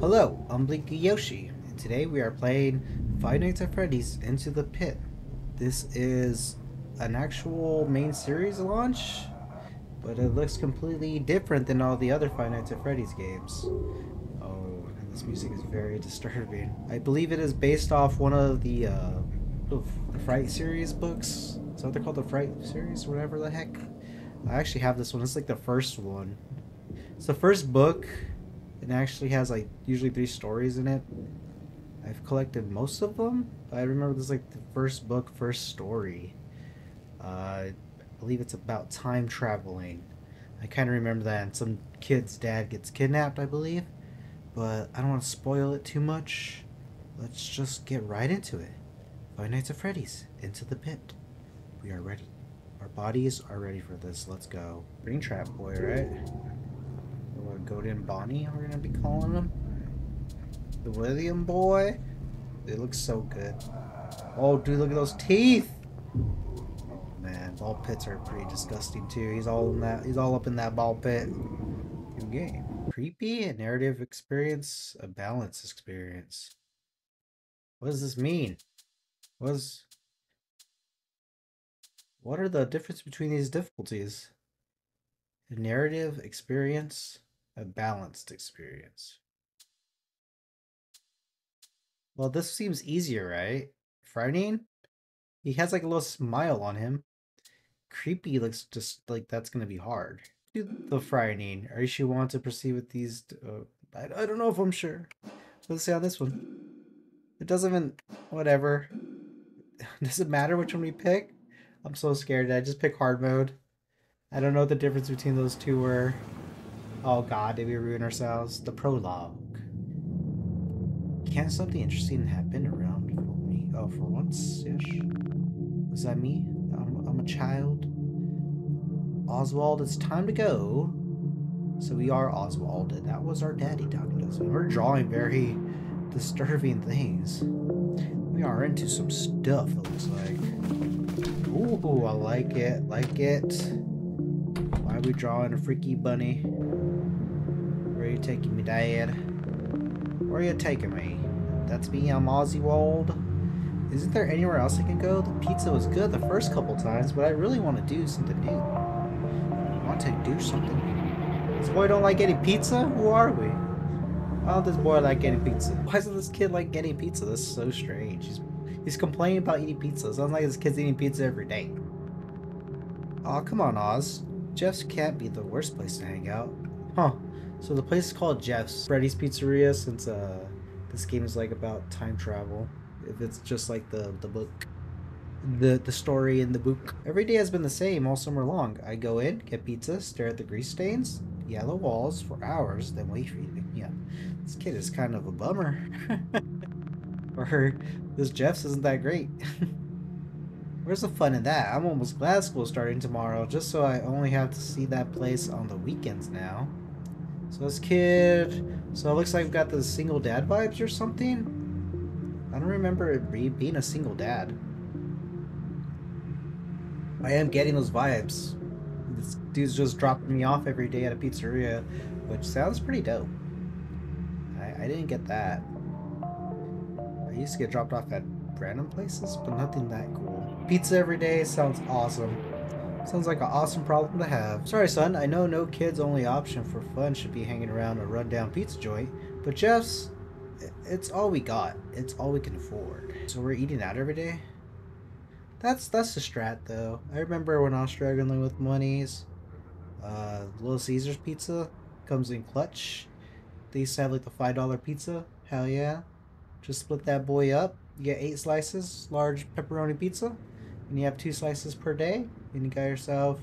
Hello, I'm Blinky Yoshi, and today we are playing Five Nights at Freddy's Into the Pit. This is an actual main series launch, but it looks completely different than all the other Five Nights at Freddy's games. Oh, this music is very disturbing. I believe it is based off one of the, uh, the Fright series books. Is that what they're called? The Fright series? Whatever the heck. I actually have this one. It's like the first one. It's the first book. It actually has like usually three stories in it. I've collected most of them. I remember this like the first book, first story. Uh, I believe it's about time traveling. I kind of remember that. And some kid's dad gets kidnapped, I believe. But I don't want to spoil it too much. Let's just get right into it. Five Nights at Freddy's, into the pit. We are ready. Our bodies are ready for this. Let's go. Green Trap Boy, right? What, Golden Bonnie, we're gonna be calling him? The William Boy? They look so good. Oh, dude, look at those teeth! Man, ball pits are pretty disgusting too. He's all in that. He's all up in that ball pit. Good game. Creepy, a narrative experience, a balance experience. What does this mean? What is? What are the difference between these difficulties? A narrative experience, a balanced experience. Well, this seems easier, right? Frightening? He has like a little smile on him. Creepy looks just like that's gonna be hard. Do the you sure you want to proceed with these? Uh, I, I don't know if I'm sure. Let's see on this one. It doesn't even. Whatever. Does it matter which one we pick? I'm so scared. I just pick hard mode. I don't know what the difference between those two were. Oh god, did we ruin ourselves? The prologue. Can't something interesting happen around for me? Oh, for once, yes. Is that me? I'm, I'm a child. Oswald, it's time to go. So we are Oswald, and that was our daddy talking to us. We're drawing very disturbing things. We are into some stuff, it looks like. Ooh, I like it, like it. Why are we drawing a freaky bunny? Where are you taking me, Dad? Where are you taking me? That's me, I'm Oswald. Isn't there anywhere else I can go? The pizza was good the first couple times, but I really want to do something new. I want to do something. This boy don't like getting pizza? Who are we? Why don't this boy like getting pizza? Why doesn't this kid like getting pizza? That's so strange. He's He's complaining about eating pizza. Sounds like this kid's eating pizza every day. Aw, oh, come on, Oz. Jeff's can't be the worst place to hang out. Huh. So the place is called Jeff's. Freddy's Pizzeria since uh, this game is like about time travel. If it's just like the, the book. The, the story in the book. Every day has been the same all summer long. I go in, get pizza, stare at the grease stains, yellow walls for hours, then wait for you to pick me up. This kid is kind of a bummer. or this Jeff's isn't that great. Where's the fun in that? I'm almost glad school's starting tomorrow, just so I only have to see that place on the weekends now. So this kid... So it looks like we've got the single dad vibes or something? I don't remember it being a single dad. I am getting those vibes. This dude's just dropping me off every day at a pizzeria, which sounds pretty dope. I, I didn't get that. I used to get dropped off at random places, but nothing that cool. Pizza every day sounds awesome. Sounds like an awesome problem to have. Sorry, son, I know no kid's only option for fun should be hanging around a rundown pizza joint, but Jeff's, it's all we got. It's all we can afford. So we're eating out every day? That's that's the strat, though. I remember when I was struggling with monies. Uh, Little Caesars pizza comes in clutch. They used to have like the $5 pizza. Hell yeah. Just split that boy up. You get eight slices, large pepperoni pizza, and you have two slices per day, and you got yourself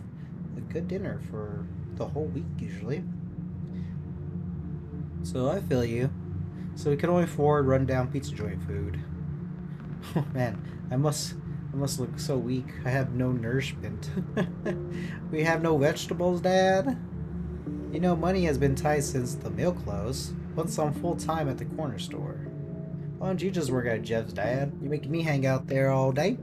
a good dinner for the whole week usually. So I feel you. So we can only afford rundown pizza joint food. Oh man, I must I must look so weak. I have no nourishment. we have no vegetables, Dad. You know, money has been tight since the mill closed. Once I'm full time at the corner store. Why don't you just work at Jeff's dad? You're making me hang out there all day.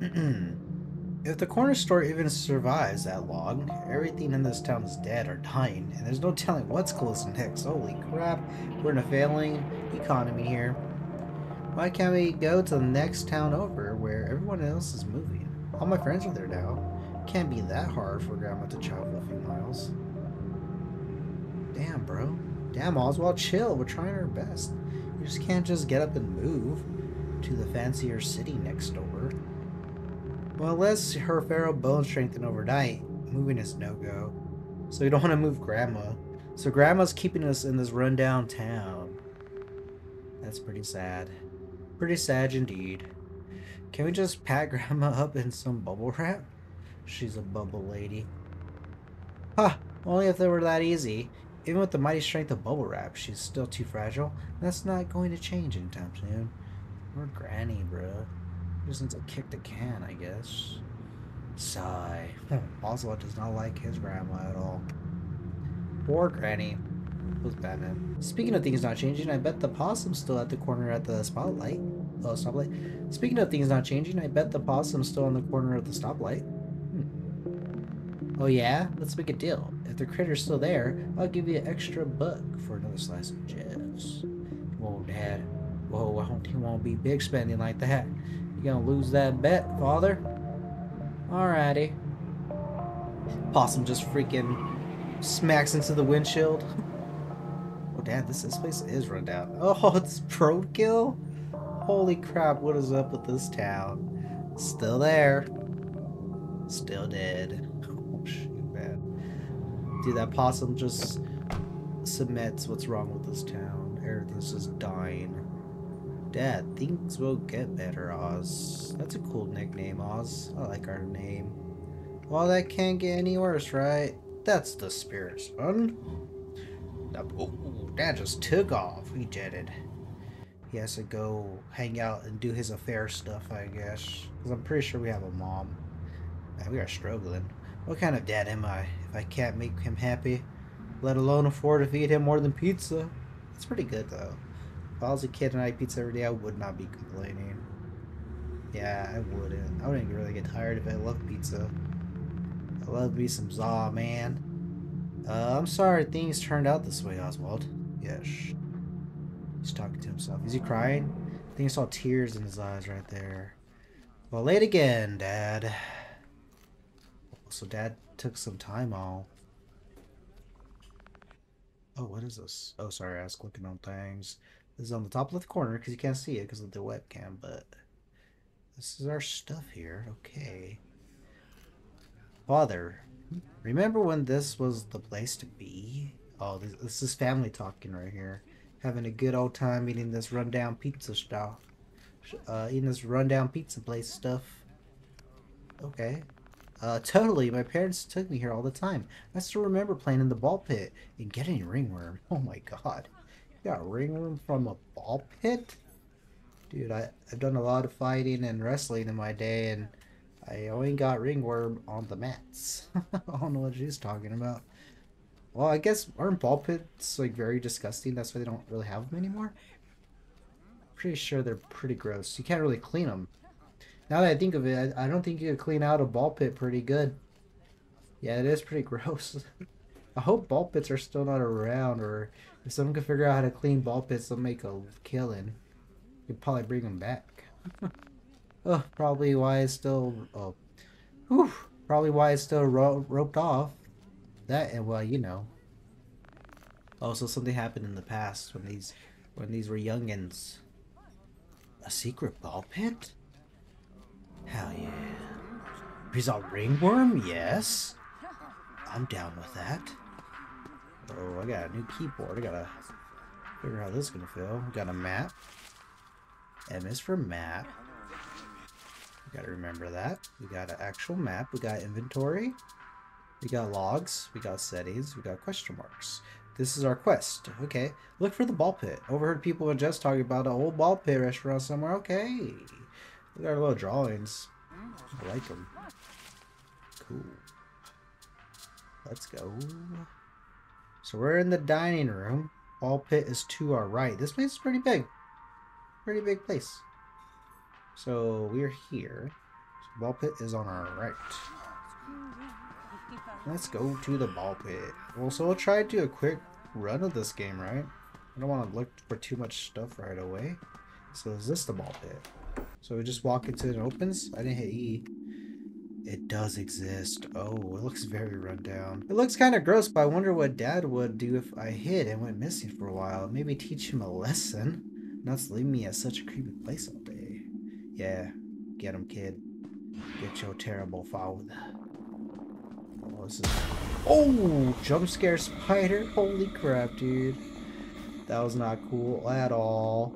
Mm-hmm. If the corner store even survives that long, everything in this town is dead or dying, and there's no telling what's closing next. Holy crap, we're in a failing economy here. Why can't we go to the next town over where everyone else is moving? All my friends are there now. Can't be that hard for Grandma to travel a few miles. Damn, bro. Damn, Oswald, chill. We're trying our best. You just can't just get up and move to the fancier city next door. Well, unless her feral bone strengthen overnight, moving is no-go. So we don't want to move Grandma. So Grandma's keeping us in this rundown town. That's pretty sad. Pretty sad indeed. Can we just pat Grandma up in some bubble wrap? She's a bubble lady. Ha! Huh, only if they were that easy. Even with the mighty strength of bubble wrap, she's still too fragile. That's not going to change anytime soon. We're Granny, bro. Just needs to kick the can, I guess. Sigh. Oswald does not like his grandma at all. Poor Granny. Was Batman. Speaking of things not changing, I bet the possum's still at the corner at the spotlight. Oh, stoplight. Speaking of things not changing, I bet the possum's still on the corner of the stoplight. Hmm. Oh yeah? Let's make a deal. If the critter's still there, I'll give you an extra buck for another slice of Jeff's. Whoa, Dad. Whoa, I hope he won't be big spending like that. You gonna lose that bet, father? Alrighty. Possum just freaking smacks into the windshield. oh, Dad, this, this place is run down. Oh, it's roadkill? Holy crap, what is up with this town? Still there. Still dead. Oh, shoot, man. Dude, that possum just submits what's wrong with this town. Everything's just dying. Dad, things will get better, Oz. That's a cool nickname, Oz. I like our name. Well, that can't get any worse, right? That's the spirit, son. Oh, Dad just took off. He jetted. He has to go hang out and do his affair stuff, I guess. Because I'm pretty sure we have a mom. Man, we are struggling. What kind of dad am I if I can't make him happy? Let alone afford to feed him more than pizza? It's pretty good, though. If I was a kid and I ate pizza every day, I would not be complaining. Yeah, I wouldn't. I wouldn't really get tired if I loved pizza. I love me some za, man. Uh, I'm sorry things turned out this way, Oswald. Yes. He's talking to himself. Is he crying? I think I saw tears in his eyes right there. Well, late again, Dad. So Dad took some time off. Oh, what is this? Oh, sorry, I was clicking on things. This is on the top left corner because you can't see it because of the webcam, but this is our stuff here. Okay. Father, remember when this was the place to be? Oh, this, this is family talking right here. Having a good old time eating this rundown pizza stuff. Uh, eating this rundown pizza place stuff. Okay. Uh, totally. My parents took me here all the time. I still remember playing in the ball pit and getting ringworm. Oh my god. Got ringworm from a ball pit? Dude, I, I've done a lot of fighting and wrestling in my day, and I only got ringworm on the mats. I don't know what she's talking about. Well, I guess aren't ball pits like very disgusting? That's why they don't really have them anymore. Pretty sure they're pretty gross. You can't really clean them. Now that I think of it, I, I don't think you could clean out a ball pit pretty good. Yeah, it is pretty gross. I hope ball pits are still not around, or if someone can figure out how to clean ball pits, they'll make a killing. You'd probably bring them back. oh, probably why it's still. Oh, whew, probably why it's still ro roped off. That and well, you know. Also, something happened in the past when these when these were youngins. A secret ball pit? Hell yeah. Result ringworm? Yes. I'm down with that. Oh, I got a new keyboard. I gotta figure out how this is gonna feel. We got a map. M is for map. We gotta remember that. We got an actual map. We got inventory. We got logs. We got settings. We got question marks. This is our quest. Okay. Look for the ball pit. Overheard people and Jess talking about a old ball pit restaurant somewhere. Okay. Look at our little drawings. I like them. Cool. Let's go. So we're in the dining room. Ball pit is to our right. This place is pretty big. Pretty big place. So we're here. So Ball pit is on our right. Let's go to the ball pit. Well, so we'll try to do a quick run of this game, right? I don't want to look for too much stuff right away. So is this the ball pit? So we just walk into it and opens? I didn't hit E. It does exist. Oh, it looks very run down. It looks kind of gross, but I wonder what dad would do if I hid and went missing for a while. Maybe teach him a lesson. Not to leave me at such a creepy place all day. Yeah, get him, kid. Get your terrible father. Oh, this is... Oh, jump scare spider. Holy crap, dude. That was not cool at all.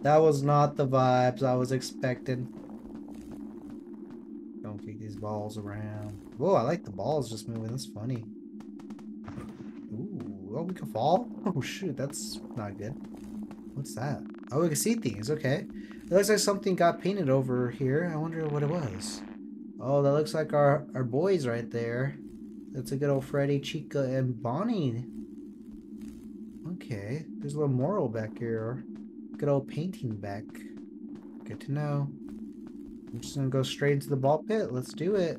That was not the vibes I was expecting. Don't kick these balls around. Whoa, I like the balls just moving. That's funny. Ooh, oh, we can fall? Oh, shoot, that's not good. What's that? Oh, we can see things. Okay. It looks like something got painted over here. I wonder what it was. Oh, that looks like our, our boys right there. That's a good old Freddy, Chica, and Bonnie. Okay. There's a little moral back here. Good old painting back. Good to know. I'm just gonna go straight into the ball pit. Let's do it.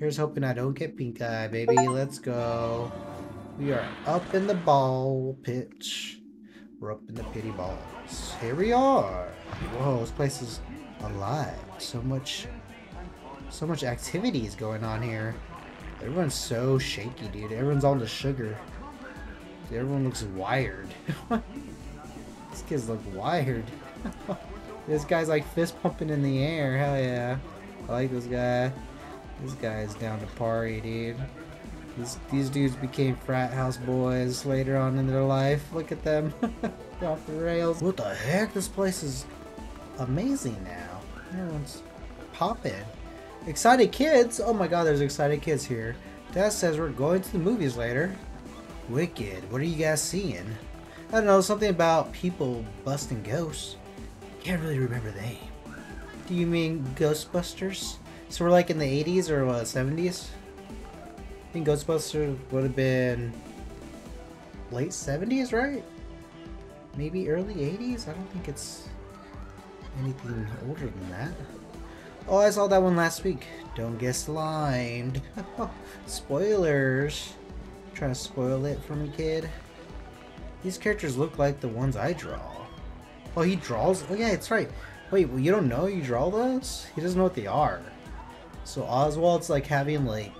Here's hoping I don't get pink eye, baby. Let's go. We are up in the ball pitch. We're up in the pity balls. Here we are. Whoa, this place is alive. So much, so much activity is going on here. Everyone's so shaky, dude. Everyone's on the sugar. Everyone looks wired. These kids look wired. this guy's like fist pumping in the air. Hell yeah. I like this guy. This guy's down to party, dude. These, these dudes became frat house boys later on in their life. Look at them. off the rails. What the heck? This place is amazing now. Everyone's popping. Excited kids? Oh my god, there's excited kids here. Dad says we're going to the movies later. Wicked. What are you guys seeing? I don't know, something about people busting ghosts. Can't really remember the name. Do you mean Ghostbusters? So we're like in the 80s or what, 70s? I think Ghostbusters would have been late 70s, right? Maybe early 80s? I don't think it's anything older than that. Oh, I saw that one last week. Don't get slimed. Spoilers. Trying to spoil it for me, kid. These characters look like the ones I draw. Oh, he draws? Oh, yeah, it's right. Wait, well, you don't know you draw those? He doesn't know what they are. So Oswald's like having like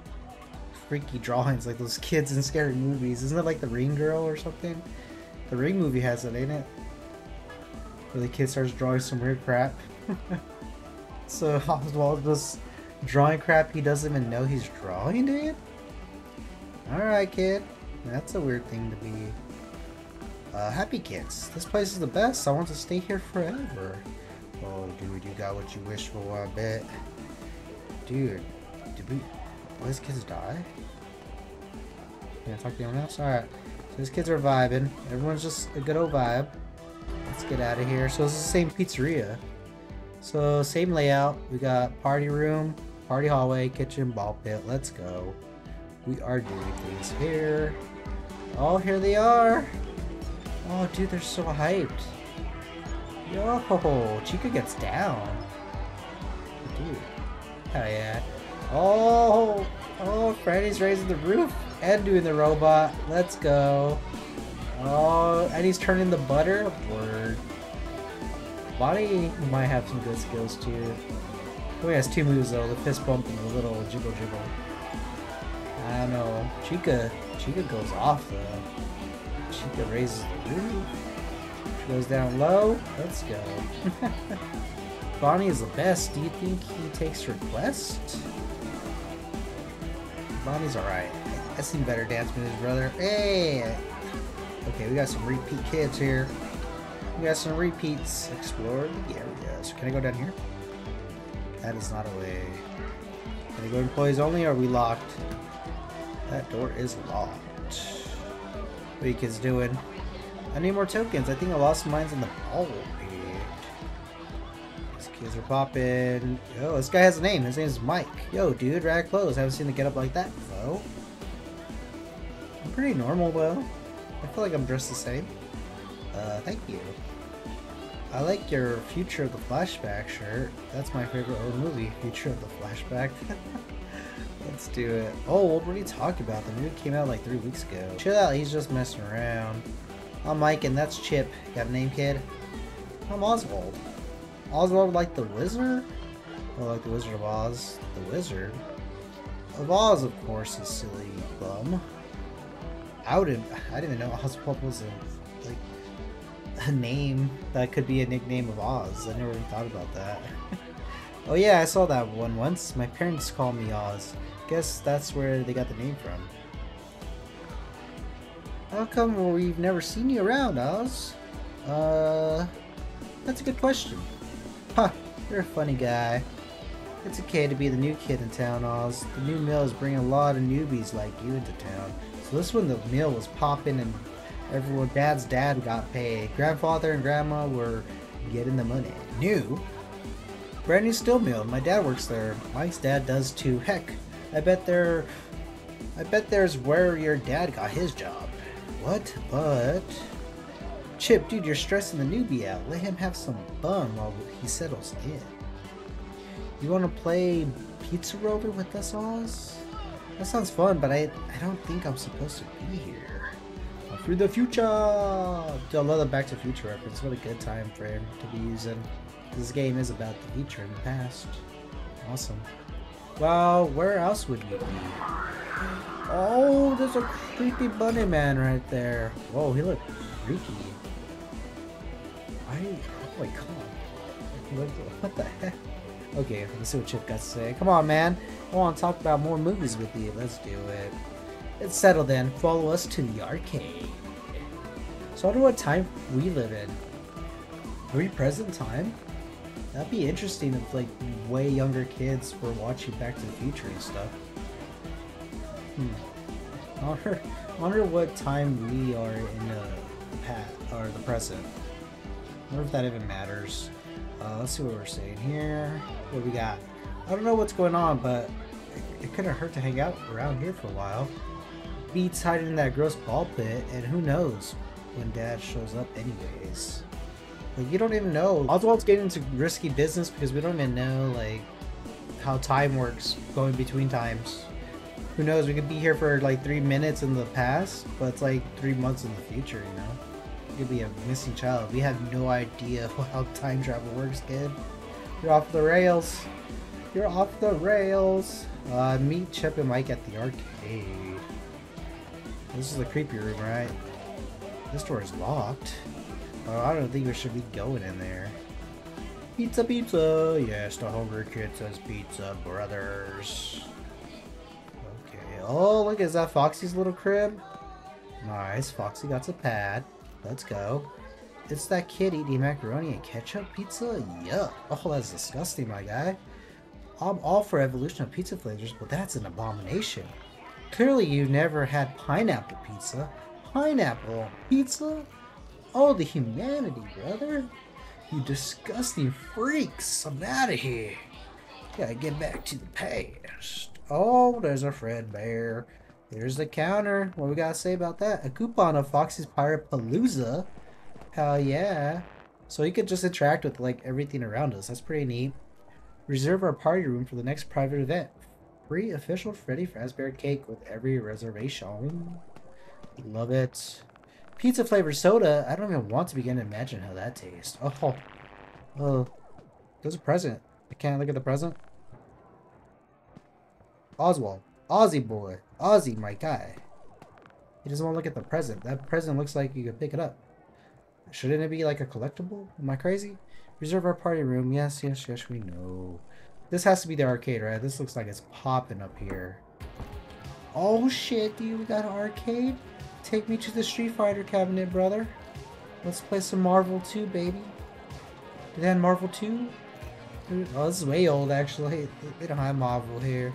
freaky drawings like those kids in scary movies. Isn't it like the Ring Girl or something? The Ring movie has it, ain't it? Where the kid starts drawing some weird crap. so Oswald just drawing crap he doesn't even know he's drawing, dude? Alright, kid. That's a weird thing to be. Uh, happy kids. This place is the best. I want to stay here forever. Oh, dude, you got what you wish for, I bet. Dude, did we... Will these kids die? Can I talk to anyone else? Alright. So these kids are vibing. Everyone's just a good old vibe. Let's get out of here. So it's the same pizzeria. So same layout. We got party room, party hallway, kitchen, ball pit. Let's go. We are doing things here. Oh, here they are. Oh, dude, they're so hyped. Yo, Chica gets down. Dude. Hell yeah. Oh, oh, Freddy's raising the roof and doing the robot. Let's go. Oh, and he's turning the butter. Word. Bonnie might have some good skills too. Oh, he has two moves though, the fist bump and the little jiggle jiggle. I don't know. Chica, Chica goes off though. Chica raises the roof. She goes down low. Let's go. Bonnie is the best. Do you think he takes requests? Bonnie's alright. I've seen better dance moves, brother. Hey! Okay, we got some repeat kids here. We got some repeats. Explore the areas. Can I go down here? That is not a way. Can I go employees only or are we locked? That door is locked. You kids doing? I need more tokens. I think I lost mines in the ball. These kids are popping. Yo, this guy has a name. His name is Mike. Yo, dude, rag clothes. Haven't seen the get up like that, though. I'm pretty normal, though. I feel like I'm dressed the same. Uh, thank you. I like your Future of the Flashback shirt. That's my favorite old movie, Future of the Flashback. Let's do it. Oh, what are you talking about? The movie came out like three weeks ago. Chill out, he's just messing around. I'm Mike and that's Chip. Got a name, kid? I'm Oswald. Oswald like the wizard? Oh, like the Wizard of Oz. The wizard? Of Oz, of course, you silly bum. I would I didn't even know Oswald was a, like, a name that could be a nickname of Oz. I never even thought about that. oh yeah, I saw that one once. My parents called me Oz. Guess that's where they got the name from. How come we've never seen you around, Oz? Uh, that's a good question. Huh, you're a funny guy. It's okay to be the new kid in town, Oz. The new mill is bringing a lot of newbies like you into town. So this one, the mill was popping and everyone, dad's dad got paid. Grandfather and grandma were getting the money. New? Brand new steel mill. My dad works there. Mike's dad does too. Heck, I bet there, I bet there's where your dad got his job. What? But... Chip, dude, you're stressing the newbie out. Let him have some fun while he settles in. You want to play Pizza Roller with us, Oz? That sounds fun, but I, I don't think I'm supposed to be here. Through the future! Dude, I love the Back to the Future reference. What a good time frame to be using. This game is about the future and the past. Awesome. Well, where else would you be? Oh, there's a creepy bunny man right there. Whoa, he looked freaky. I, oh my god. What, what the heck? Okay, let's see what Chip got to say. Come on, man. I want to talk about more movies with you. Let's do it. It's settled then. Follow us to the arcade. So I wonder what time we live in. Are we present time? That'd be interesting if like way younger kids were watching Back to the Future and stuff. Hmm. I wonder, wonder what time we are in the past or the present. I wonder if that even matters. Uh, let's see what we're saying here. What we got? I don't know what's going on, but it, it couldn't hurt to hang out around here for a while. Beats hiding in that gross ball pit, and who knows when Dad shows up anyways. Like, you don't even know. Oswald's getting into risky business because we don't even know, like, how time works going between times. Who knows, we could be here for, like, three minutes in the past, but it's, like, three months in the future, you know? could be a missing child. We have no idea how time travel works, kid. You're off the rails. You're off the rails. Uh, meet Chip and Mike at the arcade. This is the creepy room, right? This door is locked. Oh, I don't think we should be going in there. Pizza, pizza. Yes, the hungry kid says pizza, brothers. Okay. Oh, look, is that Foxy's little crib? Nice. Foxy got a pad. Let's go. It's that kid eating macaroni and ketchup pizza? Yuck. Oh, that's disgusting, my guy. I'm all for evolution of pizza flavors, but that's an abomination. Clearly you never had pineapple pizza. Pineapple pizza? Oh, the humanity, brother. You disgusting freaks. I'm out of here. Gotta get back to the past. Oh, there's a Fredbear. There's the counter. What we gotta say about that? A coupon of Foxy's Pirate Palooza. Hell yeah. So you could just interact with like everything around us. That's pretty neat. Reserve our party room for the next private event. Free official Freddy Fazbear cake with every reservation. Love it. Pizza flavored soda. I don't even want to begin to imagine how that tastes. Oh, oh, there's a present. I can't look at the present. Oswald. Aussie boy. Aussie, my guy. He doesn't want to look at the present. That present looks like you could pick it up. Shouldn't it be like a collectible? Am I crazy? Reserve our party room. Yes, yes, yes, we know. This has to be the arcade, right? This looks like it's popping up here. Oh shit, dude, we got an arcade? Take me to the Street Fighter cabinet, brother. Let's play some Marvel 2, baby. Did they have Marvel 2? Oh, this is way old, actually. They don't have Marvel here.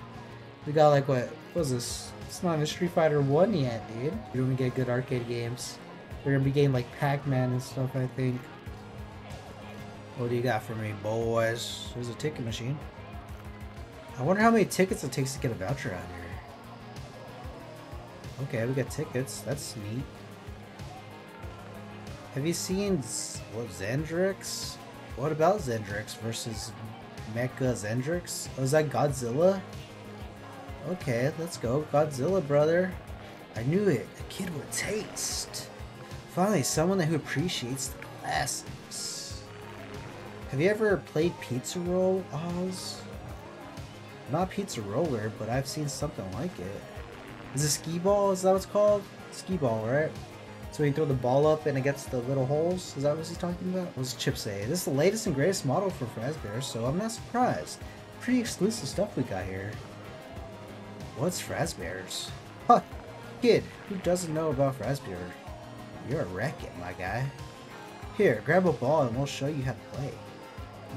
We got like what? What was this? It's not a Street Fighter 1 yet, dude. We're gonna get good arcade games. We're gonna be getting like Pac-Man and stuff, I think. What do you got for me, boys? There's a ticket machine. I wonder how many tickets it takes to get a voucher out of here. Okay, we got tickets. That's neat. Have you seen what Zendrix? What about Zendrix versus Mecha Zendrix? Oh, is that Godzilla? Okay, let's go. Godzilla, brother. I knew it. A kid with taste. Finally, someone who appreciates the classics. Have you ever played Pizza Roll, Oz? Not Pizza Roller, but I've seen something like it. Is it Skee Ball? Is that what it's called? Skee Ball, right? So you throw the ball up and it gets the little holes? Is that what he's talking about? What does Chip say? This is the latest and greatest model for Fazbear, so I'm not surprised. Pretty exclusive stuff we got here. What's Fazbear's? Huh, kid, who doesn't know about Fazbear? You're a wreck my guy. Here, grab a ball and we'll show you how to play.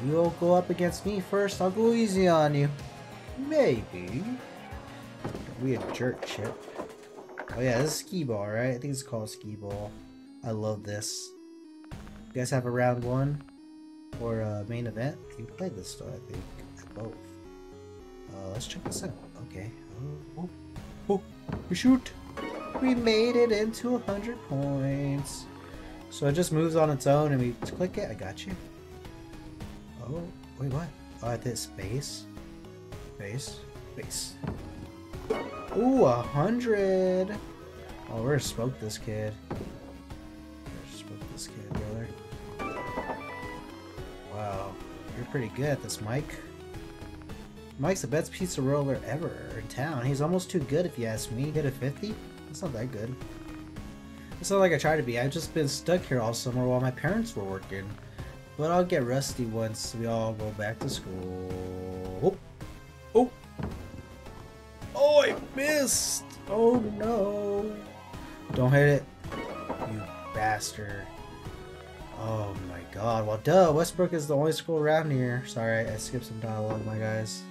You'll go up against me first, I'll go easy on you. Maybe. Don't a jerk, Chip. Oh yeah, this is skee ball, right? I think it's called skee ball. I love this. You guys have a round one or a main event? You played this though, I think. Both. Uh, let's check this out. Okay. Oh, oh, oh, we shoot! We made it into 100 points. So it just moves on its own and we click it. I got you. Oh, wait, what? Oh, I did space. Space. Space. Ooh, a hundred. Oh, we're gonna smoke this kid. smoke this kid, brother. Wow, you're pretty good at this, Mike. Mike's the best pizza roller ever in town. He's almost too good if you ask me. Hit a 50? That's not that good. It's not like I try to be. I've just been stuck here all summer while my parents were working. But I'll get rusty once we all go back to school. Oh! Oh! Oh, I missed! Oh no! Don't hit it. You bastard. Oh my god. Well, duh. Westbrook is the only school around here. Sorry, I skipped some dialogue, my guys.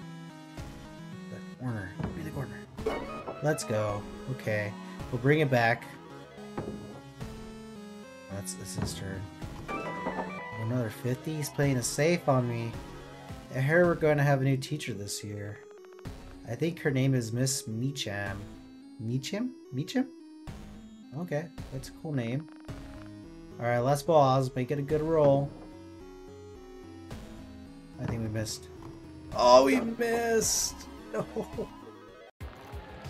The corner. Be the corner. Let's go. Okay. We'll bring it back. That's his turn. Another 50? He's playing a safe on me. I heard we're going to have a new teacher this year. I think her name is Miss Meacham. Meacham? Meacham? Okay, that's a cool name. Alright, last balls. Make it a good roll. I think we missed. Oh, we missed! No.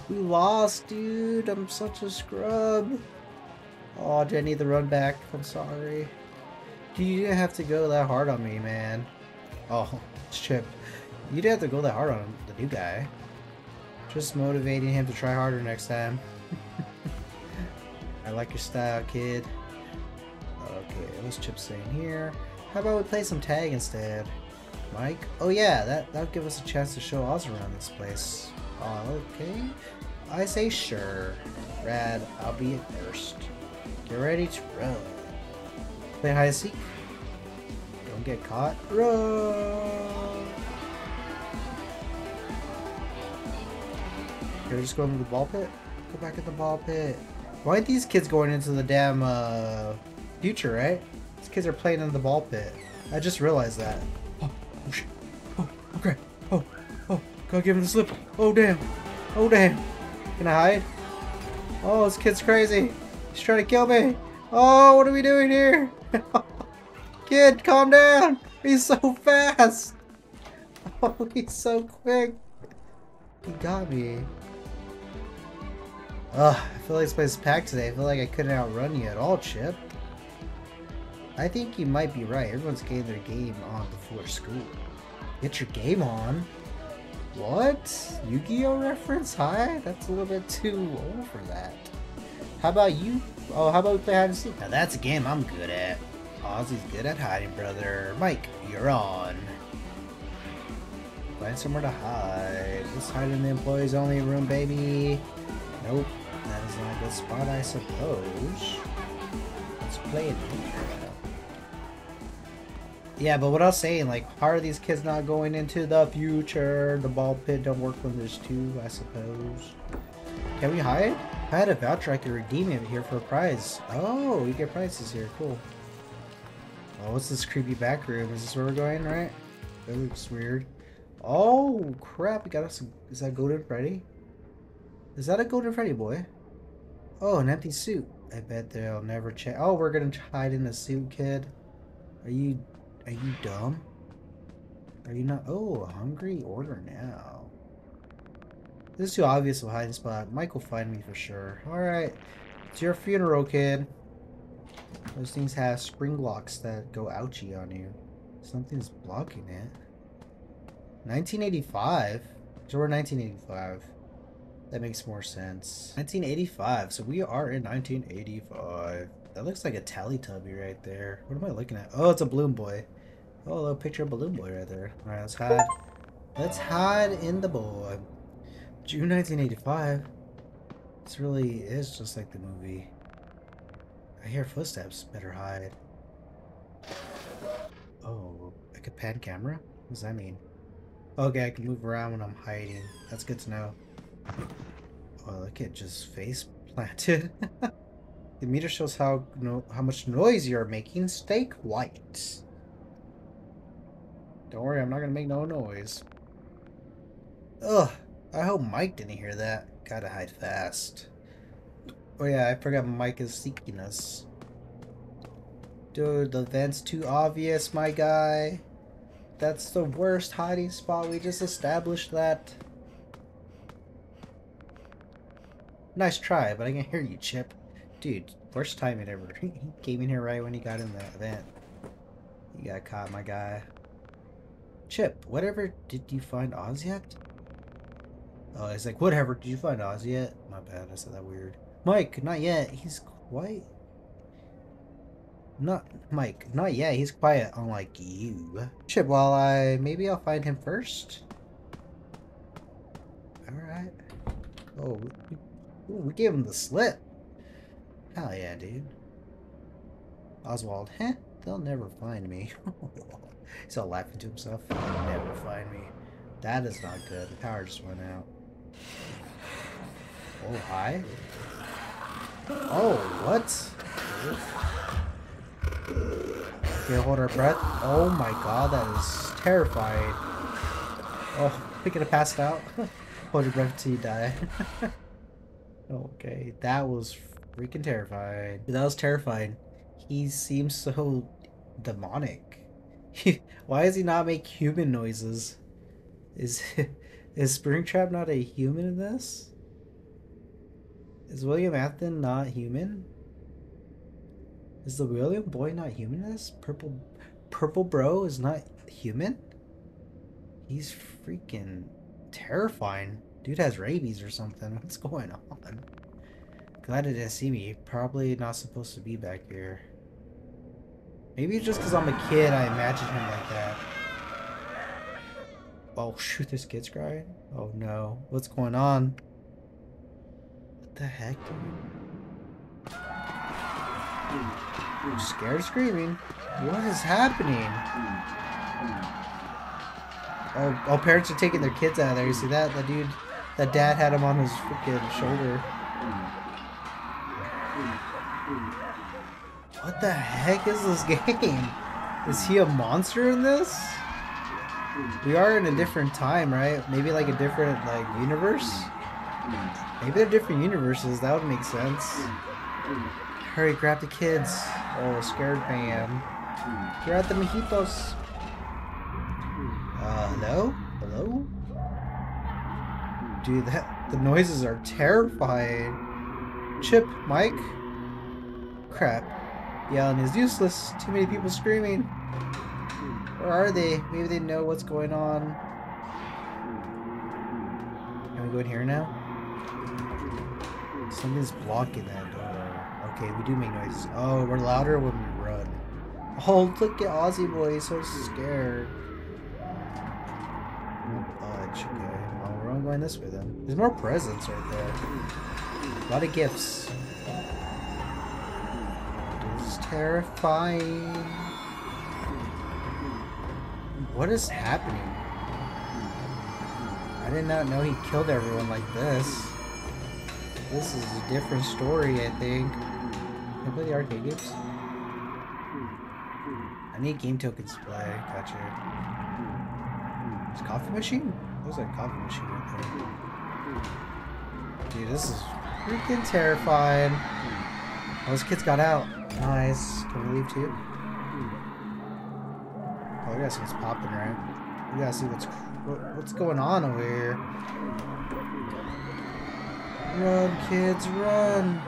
We lost, dude. I'm such a scrub. Oh, did I need the run back? I'm sorry. Do you didn't have to go that hard on me, man. Oh, Chip. You didn't have to go that hard on the new guy. Just motivating him to try harder next time. I like your style, kid. Okay, what's Chip saying here? How about we play some tag instead? Mike? Oh yeah, that, that'll give us a chance to show Oz around this place. Oh, okay. I say sure. Rad, I'll be it first. Get ready to run. Play hide and seek. Don't get caught. Run! You're just go into the ball pit? Go back in the ball pit. Why aren't these kids going into the damn uh, future, right? These kids are playing in the ball pit. I just realized that. Oh, oh shit. Oh, okay. Oh, oh, gotta give him the slip. Oh, damn. Oh, damn. Can I hide? Oh, this kid's crazy. He's trying to kill me. Oh, what are we doing here? Kid, calm down. He's so fast. Oh, he's so quick. He got me. Ugh, I feel like this place is packed today. I feel like I couldn't outrun you at all, Chip. I think you might be right. Everyone's getting their game on before school. Get your game on? What? Yu-Gi-Oh reference? Hi? That's a little bit too old for that. How about you? Oh, how about we play hide and seek? Now that's a game I'm good at. Ozzy's good at hiding, brother. Mike, you're on. Find somewhere to hide. Let's hide in the employees only room, baby. Nope. Good spot, I suppose. Let's play it Yeah, but what I was saying, like, how are these kids not going into the future? The ball pit don't work when there's two, I suppose. Can we hide? If I had a voucher, I could redeem it here for a prize. Oh, we get prizes here. Cool. Oh, what's this creepy back room? Is this where we're going, right? That looks weird. Oh, crap. We got us. Is that Golden Freddy? Is that a Golden Freddy boy? Oh, an empty suit. I bet they'll never check. Oh, we're gonna hide in a suit, kid. Are you, are you dumb? Are you not? Oh, hungry? Order now. This is too obvious of a hiding spot. Mike will find me for sure. Alright. It's your funeral, kid. Those things have spring locks that go ouchie on you. Something's blocking it. 1985? So we're 1985. That makes more sense. 1985. So we are in 1985. That looks like a Teletubby right there. What am I looking at? Oh, it's a Balloon Boy. Oh, a little picture of Balloon Boy right there. Alright, let's hide. Let's hide in the boy. June 1985. This really is just like the movie. I hear footsteps. Better hide. Oh, I could pan camera? What does that mean? Okay, I can move around when I'm hiding. That's good to know. Oh, look at just face planted. the meter shows how no, how much noise you're making. Stay quiet. Don't worry, I'm not gonna make no noise. Ugh, I hope Mike didn't hear that. Gotta hide fast. Oh yeah, I forgot Mike is seeking us. Dude, the vent's too obvious, my guy. That's the worst hiding spot. We just established that. Nice try, but I can hear you, Chip. Dude, worst timing ever. he came in here right when he got in the event. You got caught, my guy. Chip, whatever did you find Oz yet? Oh, it's like, whatever, did you find Oz yet? My bad, I said that weird. Mike, not yet. He's quite... Not, Mike, not yet. He's quiet, unlike you. Chip, while I... Maybe I'll find him first? Alright. Oh, we, we gave him the slip. Hell yeah, dude. Oswald, huh? They'll never find me. He's all laughing to himself. They'll never find me. That is not good. The power just went out. Oh, hi. Oh, what? Okay, hold our breath. Oh my god, that is terrifying. Oh, we're gonna pass out. hold your breath until you die. okay, that was freaking terrifying. That was terrifying. He seems so demonic. Why does he not make human noises? Is is Springtrap not a human in this? Is William Afton not human? Is the William boy not human in this? Purple Purple Bro is not human? He's freaking terrifying. Dude has rabies or something. What's going on? Glad it didn't see me. Probably not supposed to be back here. Maybe just because I'm a kid, I imagine him like that. Oh shoot, this kid's crying? Oh no. What's going on? What the heck? I'm scared screaming. What is happening? Oh, oh, parents are taking their kids out of there. You see that? That dude, that dad had him on his freaking shoulder. What the heck is this game? Is he a monster in this? We are in a different time, right? Maybe like a different like universe? Maybe they're different universes, that would make sense. Hurry, grab the kids. Oh, scared man. Grab the mojitos. Uh, hello? Hello? Dude, that the noises are terrifying. Chip, Mike? Crap. Yelling is useless. Too many people screaming. Where are they? Maybe they know what's going on. Can we go in here now? Something's blocking that door. Okay, we do make noises. Oh, we're louder when we run. Oh, look at Ozzy boy, he's so scared. Oh, Budge, okay. We're going this way then. There's more presents right there. A lot of gifts. This is terrifying. What is happening? I did not know he killed everyone like this. This is a different story, I think. Can I play the arcade games? I need game tokens to play. Gotcha. It's coffee machine? There's a coffee machine right there. Dude, this is freaking terrifying. Oh, Those kids got out. Nice. Can we leave too? Oh, we gotta see what's popping, right? We gotta see what's what, what's going on over here. Run, kids, run!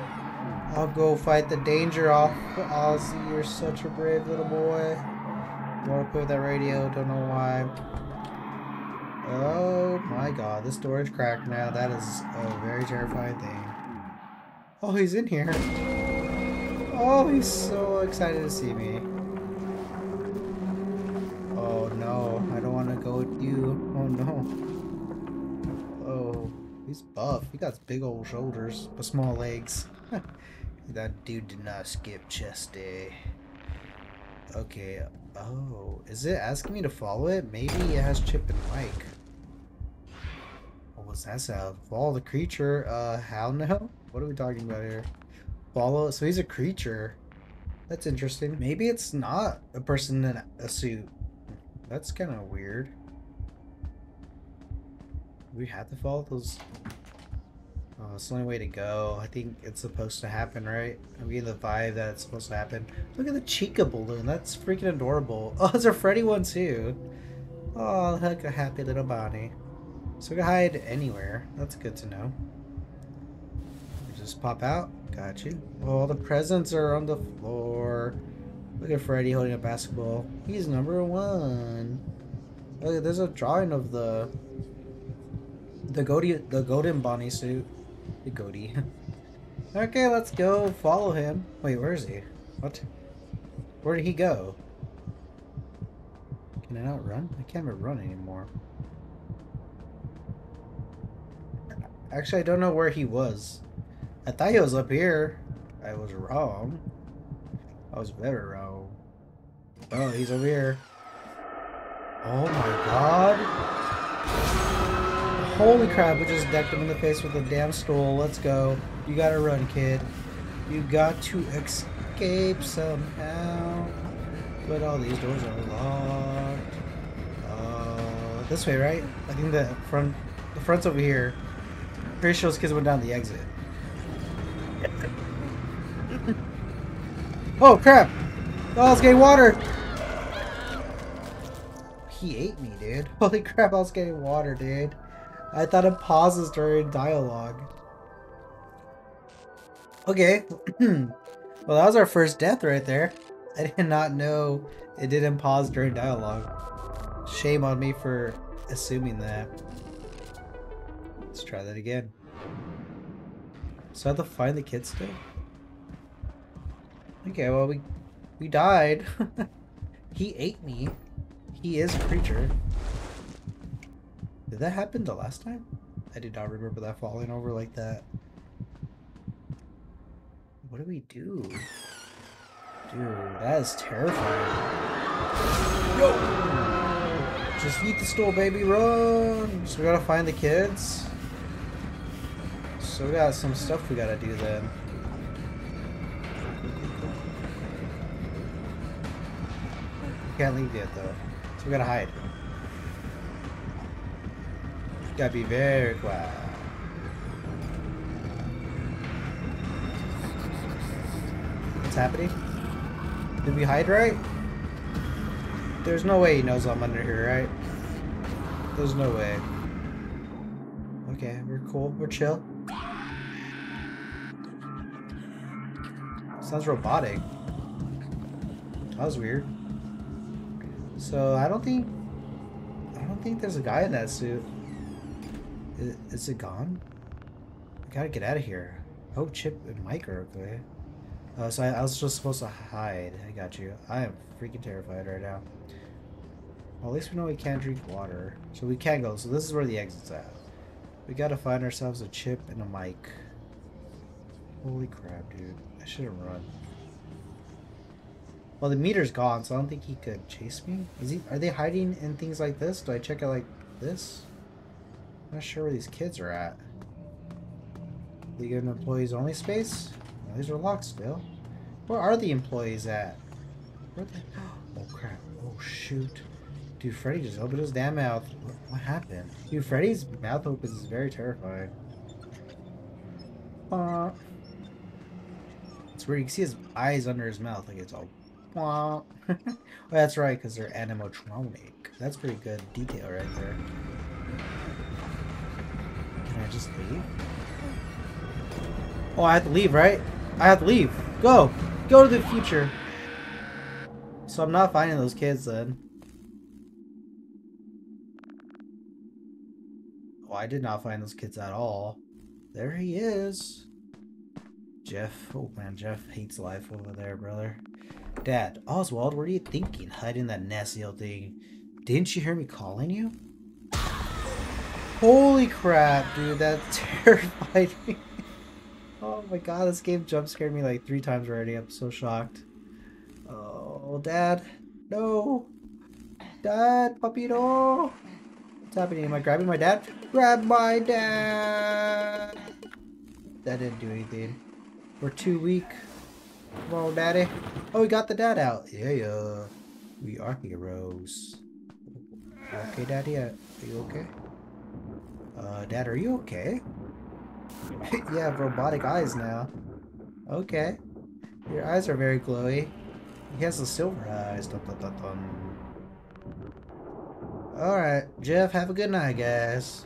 I'll go fight the danger off. Ozzy, you're such a brave little boy. Want to put that radio? Don't know why. Oh my god, this door is cracked now. That is a very terrifying thing. Oh, he's in here. Oh, he's so excited to see me. Oh no, I don't want to go with you. Oh no. Oh, he's buff. He got big old shoulders, but small legs. that dude did not skip chest day. Okay, oh, is it asking me to follow it? Maybe it has Chip and Mike. Was that sound? Follow the creature, uh, how no? What are we talking about here? Follow, so he's a creature. That's interesting. Maybe it's not a person in a suit. That's kind of weird. We have to follow those Oh, it's the only way to go. I think it's supposed to happen, right? We get the vibe that it's supposed to happen. Look at the Chica balloon. That's freaking adorable. Oh, it's a Freddy one too. Oh, look a happy little Bonnie. So we can hide anywhere. That's good to know. We just pop out. Got you. Oh, the presents are on the floor. Look at Freddy holding a basketball. He's number one. Look, there's a drawing of the the Goldie, the golden Bonnie suit. The goatee. okay, let's go follow him. Wait, where is he? What? Where did he go? Can I not run? I can't even run anymore. Actually, I don't know where he was. I thought he was up here. I was wrong. I was better wrong. Oh, he's over here. Oh my god. Holy crap, we just decked him in the face with a damn stool. Let's go. You gotta run, kid. You got to escape somehow. But all these doors are locked. Uh, this way, right? I think the front, the front's over here. Pretty sure those kids went down the exit. oh crap! Oh, I was getting water! He ate me, dude. Holy crap, I was getting water, dude. I thought it pauses during dialogue. Okay. well, that was our first death right there. I did not know it didn't pause during dialogue. Shame on me for assuming that. Let's try that again. So I have to find the kid still? Okay, well, we, we died. he ate me. He is a creature. Did that happen the last time? I did not remember that falling over like that. What do we do? Dude, that is terrifying. Yo! Just eat the stool, baby, run! So we gotta find the kids. So we got some stuff we gotta do then. Can't leave yet though. So we gotta hide. Gotta be very quiet. What's happening? Did we hide right? There's no way he knows I'm under here, right? There's no way. Okay, we're cool. We're chill. Sounds robotic. That was weird. So I don't think I don't think there's a guy in that suit. Is, is it gone? I gotta get out of here. Oh, Chip and Mike are okay. Uh, so I, I, was just supposed to hide. I got you. I am freaking terrified right now. Well, at least we know we can't drink water. So we can go. So this is where the exit's at. We gotta find ourselves a Chip and a Mike. Holy crap, dude. I should have run. Well, the meter's gone, so I don't think he could chase me. Is he? Are they hiding in things like this? Do I check it like this? I'm not sure where these kids are at. League of Employees Only space? These are locked still. Where are the employees at? Where. Oh crap. Oh shoot. Dude, Freddy just opened his damn mouth. What, what happened? Dude, Freddy's mouth opens is very terrifying. Uh, It's where you can see his eyes under his mouth, like it's all. well, that's right, because they're animatronic. That's pretty good detail right there. Can I just leave? Oh, I have to leave, right? I have to leave. Go! Go to the future! So I'm not finding those kids then. Oh, I did not find those kids at all. There he is. Jeff. Oh man, Jeff hates life over there, brother. Dad, Oswald, what are you thinking? Hiding that nasty old thing. Didn't you hear me calling you? Holy crap, dude, that terrified me. oh my god, this game jump scared me like three times already. I'm so shocked. Oh, Dad. No. Dad, Papito. What's happening? Am I grabbing my dad? Grab my dad! That didn't do anything. We're too weak. Come on, daddy. Oh, we got the dad out. Yeah, yeah. We are heroes. Okay, daddy? Uh, are you okay? Uh, dad, are you okay? you have robotic eyes now. Okay. Your eyes are very glowy. He has the silver eyes. Dun, dun, dun, dun. Alright, Jeff, have a good night, guys.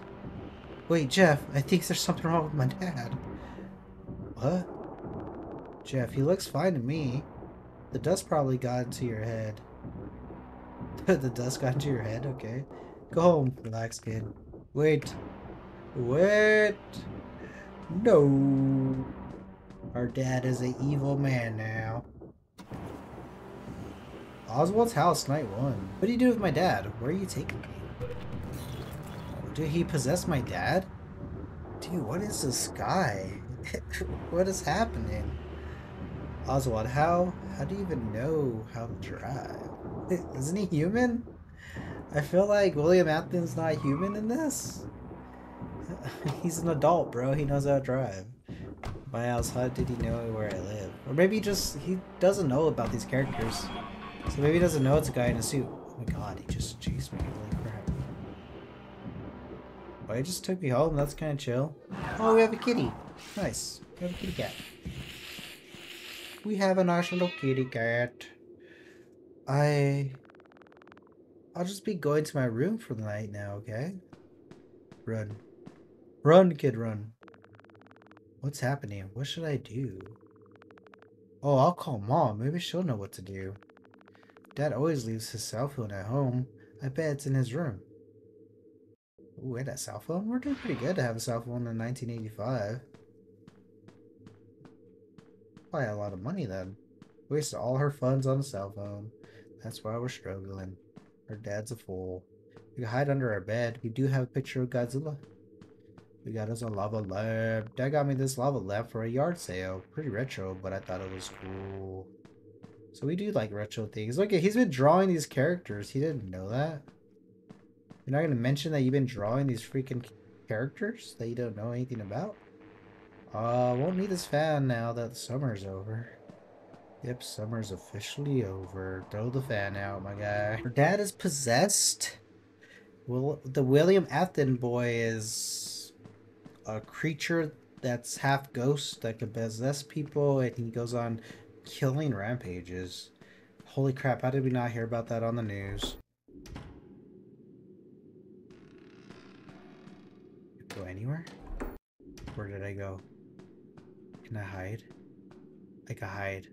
Wait, Jeff, I think there's something wrong with my dad. What? Jeff, he looks fine to me. The dust probably got into your head. the dust got into your head? Okay. Go home, relax, kid. Wait. Wait. No. Our dad is an evil man now. Oswald's house, night one. What do you do with my dad? Where are you taking me? Did he possess my dad? Dude, what is this guy? what is happening? Oswald, how how do you even know how to drive? Isn't he human? I feel like William Afton's not human in this. He's an adult, bro. He knows how to drive. My house, how did he know where I live? Or maybe just he doesn't know about these characters. So maybe he doesn't know it's a guy in a suit. Oh my god, he just chased me. Holy crap. Well, he just took me home. That's kind of chill. Oh, we have a kitty. Nice. We have a kitty cat. We have a nice little kitty cat. I... I'll just be going to my room for the night now, okay? Run. Run, kid, run. What's happening? What should I do? Oh, I'll call mom. Maybe she'll know what to do. Dad always leaves his cell phone at home. I bet it's in his room. Ooh, had a cell phone? We're doing pretty good to have a cell phone in 1985. Probably a lot of money then. Wasted all her funds on a cell phone. That's why we're struggling. Her dad's a fool. We hide under our bed. We do have a picture of Godzilla. We got us a lava lamp. Dad got me this lava lamp for a yard sale. Pretty retro, but I thought it was cool. So we do like retro things. Look, he's been drawing these characters. He didn't know that. You're not going to mention that you've been drawing these freaking characters that you don't know anything about? Uh, won't need this fan now that summer's over. Yep, summer's officially over. Throw the fan out, my guy. Her dad is possessed. Well, the William Afton boy is a creature that's half ghost that can possess people, and he goes on killing rampages. Holy crap, how did we not hear about that on the news? Go anywhere? Where did I go? Can I hide? I can hide.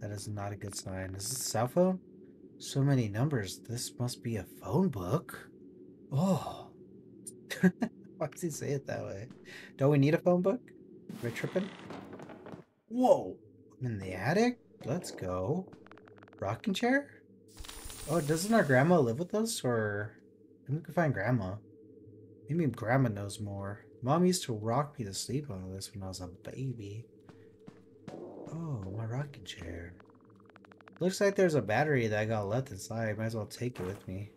That is not a good sign. Is this a cell phone? So many numbers. This must be a phone book. Oh. Why does he say it that way? Don't we need a phone book? Am I tripping? Whoa. I'm in the attic? Let's go. Rocking chair? Oh, doesn't our grandma live with us? Or maybe we can find grandma. Maybe grandma knows more. Mom used to rock me to sleep on this when I was a baby. Oh, my rocking chair. Looks like there's a battery that I got left inside. Might as well take it with me.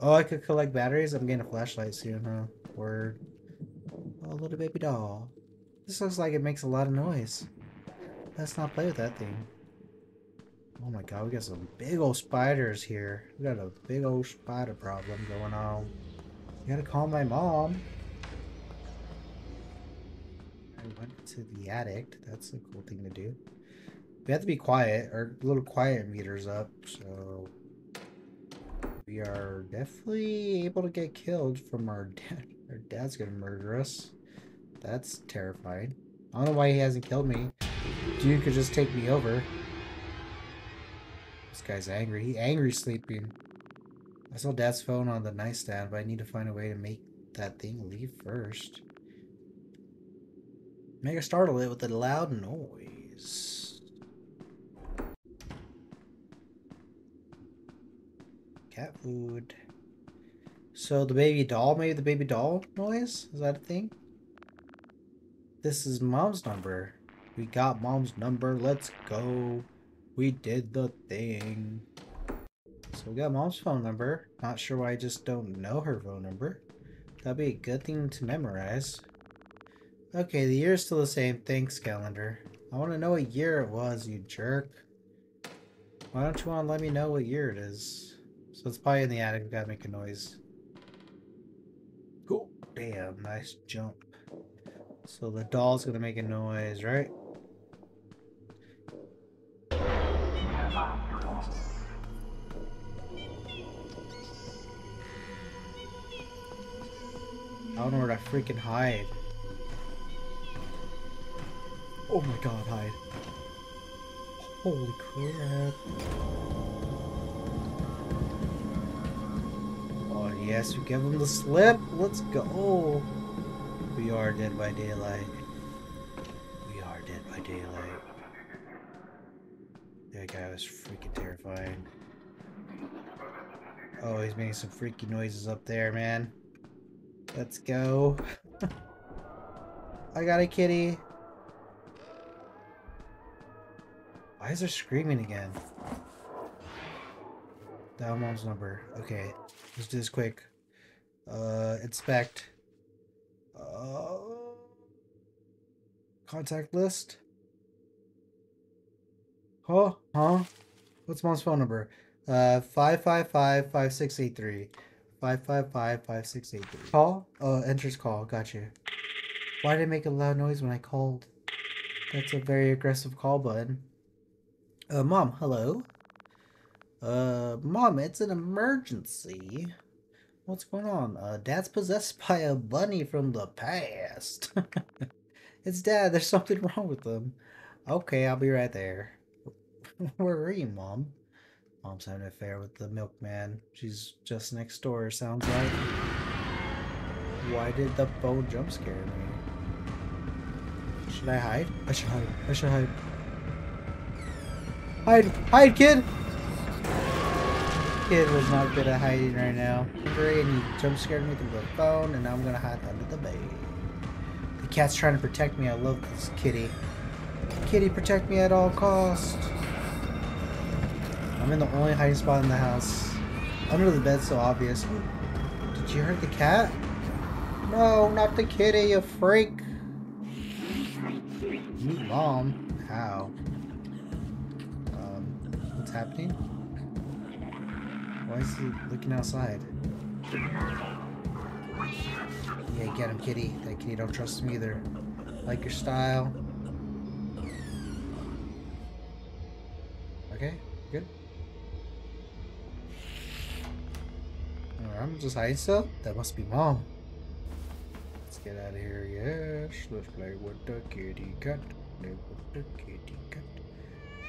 Oh, I could collect batteries? I'm getting a flashlight soon, huh? Word. Oh, little baby doll. This looks like it makes a lot of noise. Let's not play with that thing. Oh my god, we got some big old spiders here. We got a big old spider problem going on. I gotta call my mom. Went to the attic. That's a cool thing to do. We have to be quiet. Our little quiet meter's up, so we are definitely able to get killed from our dad. Our dad's gonna murder us. That's terrifying. I don't know why he hasn't killed me. Dude could just take me over. This guy's angry. He angry sleeping. I saw dad's phone on the nightstand, but I need to find a way to make that thing leave first. Make a startle it with a loud noise. Cat food. So the baby doll, maybe the baby doll noise? Is that a thing? This is mom's number. We got mom's number. Let's go. We did the thing. So we got mom's phone number. Not sure why I just don't know her phone number. That'd be a good thing to memorize. Okay, the year's still the same. Thanks, calendar. I want to know what year it was, you jerk. Why don't you want to let me know what year it is? So it's probably in the attic. We gotta make a noise. Cool. Damn, nice jump. So the doll's gonna make a noise, right? I don't know where to freaking hide. Oh my god, hide. Holy crap. Oh yes, we give him the slip. Let's go. We are dead by daylight. We are dead by daylight. That guy was freaking terrifying. Oh, he's making some freaky noises up there, man. Let's go. I got a kitty. Why is there screaming again? Dial mom's number. Okay, let's do this quick. Uh, inspect. Uh, contact list. Huh? Huh? What's mom's phone number? Uh, 555 5683. 555-5683. Call? Oh, enters call. Got you. Why did it make a loud noise when I called? That's a very aggressive call button. Uh, Mom, hello? Uh, Mom, it's an emergency. What's going on? Uh, Dad's possessed by a bunny from the past. it's Dad. There's something wrong with him. Okay, I'll be right there. Where are you, Mom? Mom's having an affair with the milkman. She's just next door, sounds like. Why did the phone jump scare me? Should I hide? I should hide. I should hide. Hide! Hide, kid! Kid was not good at hiding right now. And he jump scared me through the phone and now I'm gonna hide under the bed. The cat's trying to protect me. I love this kitty. Kitty, protect me at all costs. I'm in the only hiding spot in the house. Under the bed, so obvious. Did you hurt the cat? No, not the kitty, you freak. Meet mom. How? What's happening? Why is he looking outside? Yeah, get him, kitty. That kitty don't trust him either. Like your style. Okay, good. I'm just hiding still? That must be mom. Let's get out of here, yes. Let's play with the kitty cat. Play with the kitty cat.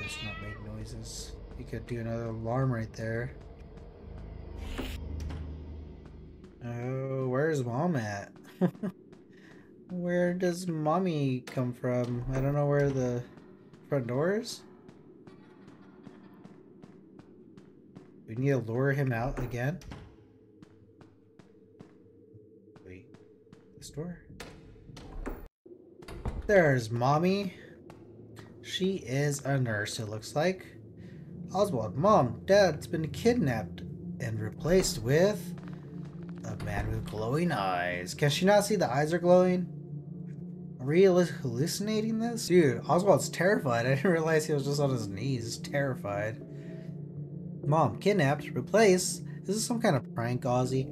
Let's not make noises. You could do another alarm right there. Oh, where's mom at? where does mommy come from? I don't know where the front door is. We need to lure him out again. Wait. The store. There's Mommy. She is a nurse, it looks like. Oswald, Mom, Dad's been kidnapped and replaced with a man with glowing eyes. Can she not see the eyes are glowing? We hallucinating this? Dude, Oswald's terrified. I didn't realize he was just on his knees, terrified. Mom, kidnapped, replaced. This is this some kind of prank, Ozzy?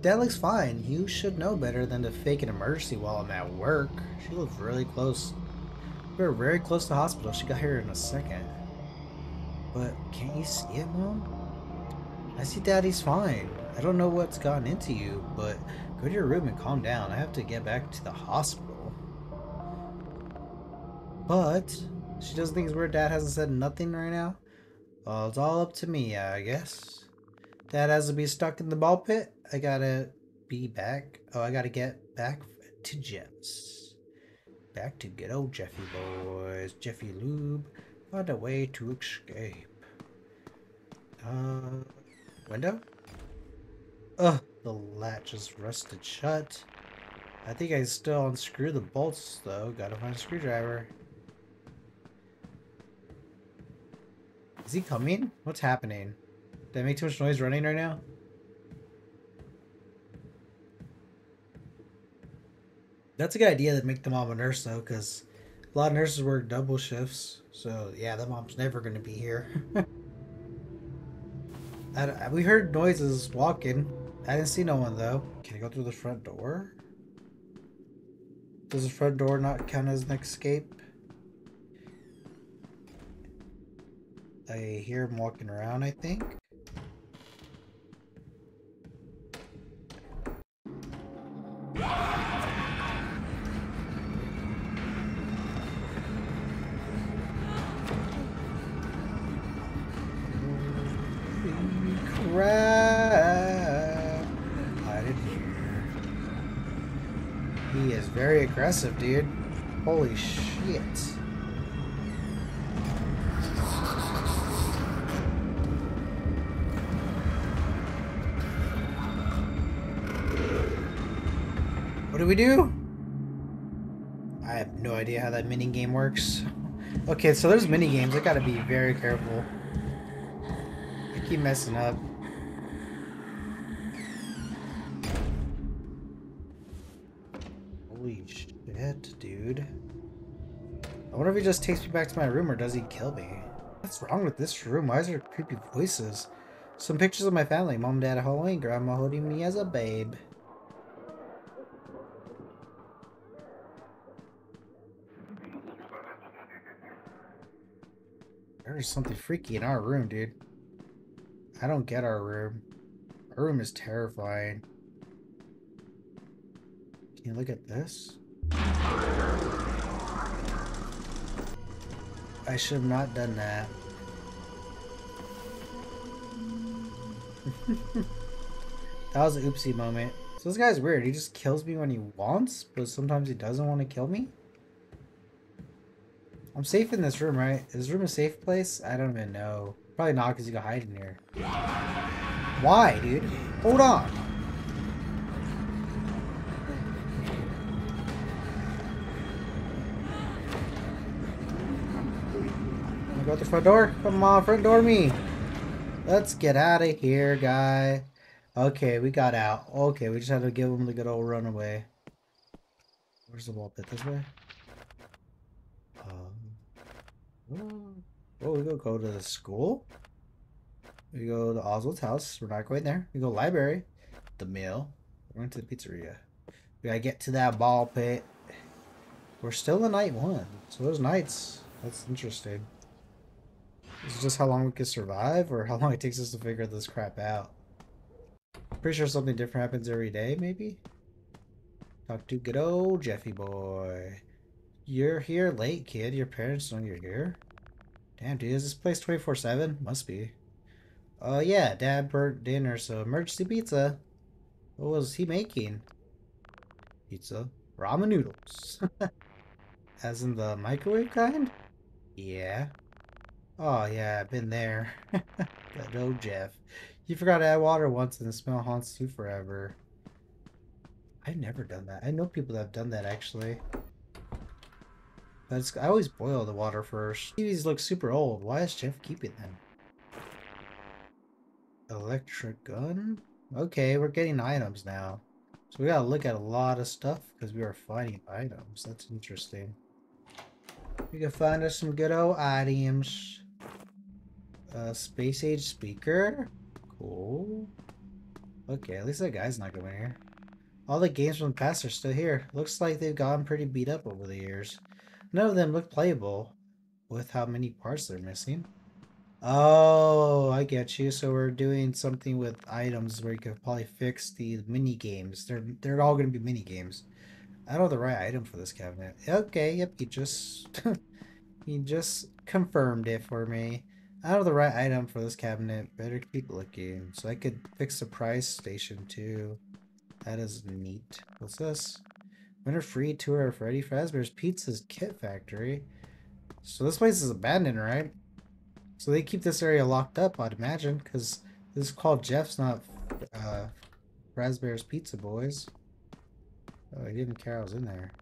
Dad looks fine. You should know better than to fake an emergency while I'm at work. She looks really close. We're very close to the hospital. She got here in a second. But can't you see it, Mom? I see Daddy's fine. I don't know what's gotten into you, but go to your room and calm down. I have to get back to the hospital. But she doesn't think it's weird Dad hasn't said nothing right now. Well, it's all up to me, I guess. Dad has to be stuck in the ball pit. I gotta be back. Oh, I gotta get back to Jeff's. Back to good old Jeffy boys. Jeffy Lube. Find a way to escape. Uh, window? Ugh, the latch is rusted shut. I think I still unscrew the bolts though. Gotta find a screwdriver. Is he coming? What's happening? Did I make too much noise running right now? That's a good idea to make the mom a nurse though, because a lot of nurses work double shifts. So yeah, that mom's never to be here. I, uh, we heard noises walking. I didn't see no one though. Can I go through the front door? Does the front door not count as an escape? I hear him walking around, I think. Very aggressive, dude. Holy shit. What do we do? I have no idea how that mini game works. Okay, so there's mini games. I gotta be very careful. I keep messing up. If he just takes me back to my room or does he kill me? What's wrong with this room? Why is there creepy voices? Some pictures of my family. Mom, dad Halloween. Grandma holding me as a babe. There's something freaky in our room, dude. I don't get our room. Our room is terrifying. Can you look at this? I should have not done that. that was an oopsie moment. So this guy's weird. He just kills me when he wants, but sometimes he doesn't want to kill me. I'm safe in this room, right? Is this room a safe place? I don't even know. Probably not because you can hide in here. Why, dude? Hold on. Go out the front door? Come on, front door me. Let's get out of here, guy. Okay, we got out. Okay, we just had to give him the good old runaway. Where's the ball pit? This way? Um, oh, we go go to the school. We go to Oswald's house. We're not going there. We go library. The mill. We're going to the pizzeria. We gotta get to that ball pit. We're still in night one. So those nights. That's interesting. Is just how long we can survive, or how long it takes us to figure this crap out? Pretty sure something different happens every day, maybe? Talk to good old Jeffy boy. You're here late, kid. Your parents know you're here? Damn, dude, is this place 24-7? Must be. Oh, uh, yeah, Dad burnt dinner, so emergency pizza. What was he making? Pizza. Ramen noodles. As in the microwave kind? Yeah. Oh yeah, I've been there. That old Jeff. You forgot to add water once and the smell haunts you forever. I've never done that. I know people that have done that actually. But I always boil the water first. These look super old. Why is Jeff keeping them? Electric gun? Okay, we're getting items now. So we gotta look at a lot of stuff because we are finding items. That's interesting. We can find us some good old items. Uh, space age speaker. Cool. Okay, at least that guy's not going here. All the games from the past are still here. Looks like they've gotten pretty beat up over the years. None of them look playable with how many parts they're missing. Oh, I get you. So we're doing something with items where you could probably fix the mini games. They're they're all going to be mini games. I don't have the right item for this cabinet. Okay, yep, you just you just confirmed it for me. I don't the right item for this cabinet. Better keep looking. So I could fix the price station too. That is neat. What's this? Winter free tour of Freddy Fazbear's Pizza's Kit Factory. So this place is abandoned, right? So they keep this area locked up, I'd imagine, because this is called Jeff's, not uh, Fazbear's Pizza Boys. Oh, he didn't care I was in there.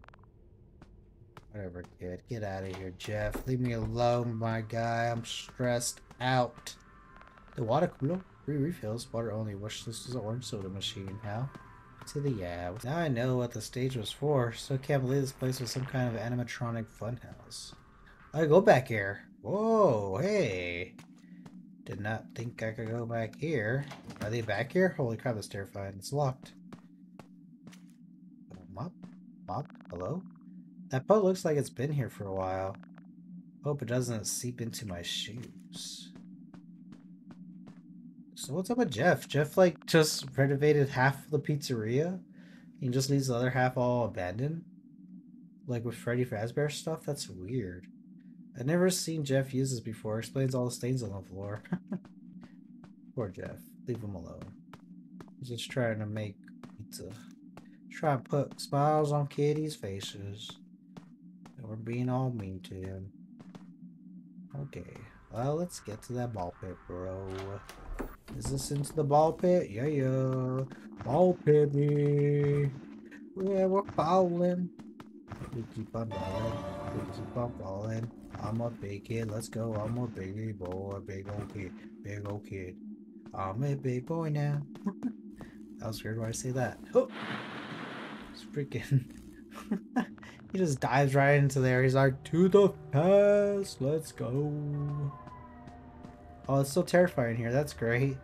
Whatever, kid. Get out of here, Jeff. Leave me alone, my guy. I'm stressed out. The water cooler. Refills. Water only. Wish this was an orange soda machine. How? To the yeah. Now I know what the stage was for, so can't believe this place was some kind of animatronic funhouse. I go back here. Whoa, hey. Did not think I could go back here. Are they back here? Holy crap, that's terrifying. It's locked. Mop? Mop? Hello? That boat looks like it's been here for a while. Hope it doesn't seep into my shoes. So what's up with Jeff? Jeff like just renovated half the pizzeria and just leaves the other half all abandoned? Like with Freddy Fazbear stuff? That's weird. I've never seen Jeff use this before. Explains all the stains on the floor. Poor Jeff. Leave him alone. He's just trying to make pizza. Try to put smiles on kitties' faces. We're being all mean to him. Okay. Well, let's get to that ball pit, bro. Is this into the ball pit? Yeah, yeah. Ball pit me. Yeah, we're falling. We keep on balling. We keep on falling. I'm a big kid. Let's go. I'm a big boy. Big old kid. Big old kid. I'm a big boy now. that was weird why I say that. Oh! It's freaking... he just dives right into there. He's like, to the past. Let's go. Oh, it's so terrifying here. That's great.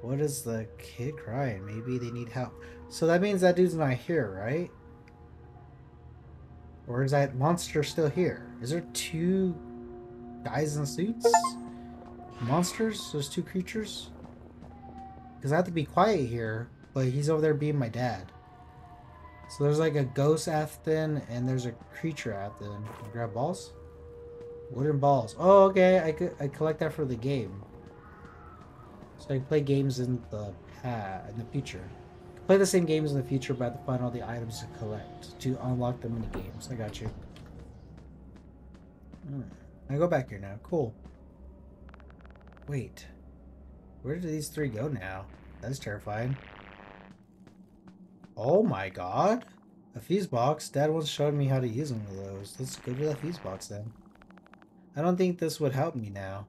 What is the kid crying? Maybe they need help. So that means that dude's not here, right? Or is that monster still here? Is there two guys in suits? Monsters? Those two creatures? Because I have to be quiet here, but he's over there being my dad. So there's like a ghost Afton and there's a creature Afton. Grab balls? Wooden balls. Oh, okay. I, could, I collect that for the game. So I can play games in the past, in the future. Play the same games in the future, but I have to find all the items to collect to unlock the mini games. I got you. Hmm. I go back here now. Cool. Wait. Where did these three go now? That's terrifying. Oh my god. A fuse box. Dad once showed me how to use one of those. Let's go to that fuse box then. I don't think this would help me now.